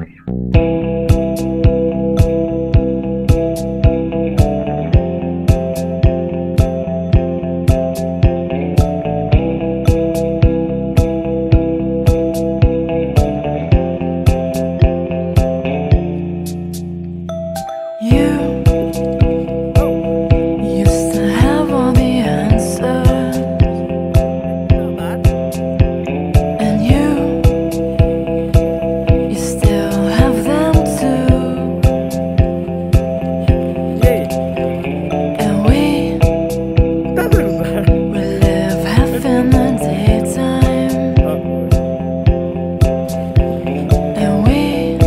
medio.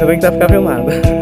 ainda bem que tá ficando filmado.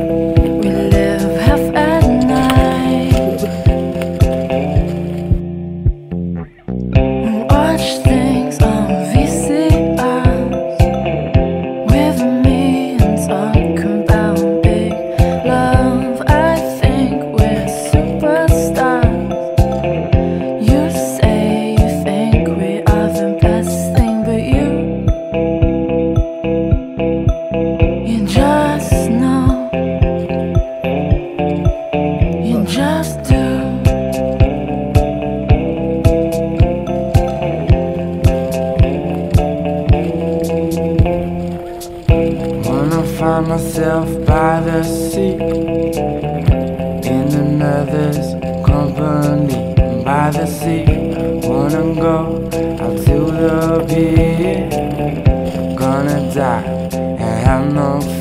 find myself by the sea in another's company by the sea wanna go out to the pier gonna die and have no fear.